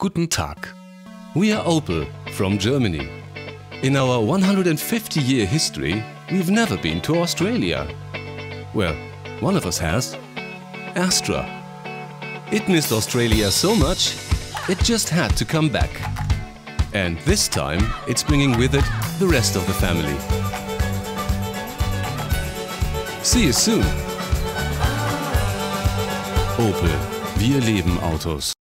Guten Tag. We are Opel from Germany. In our 150 year history, we've never been to Australia. Well, one of us has. Astra. It missed Australia so much, it just had to come back. And this time, it's bringing with it the rest of the family. See you soon. Opel. Wir leben Autos.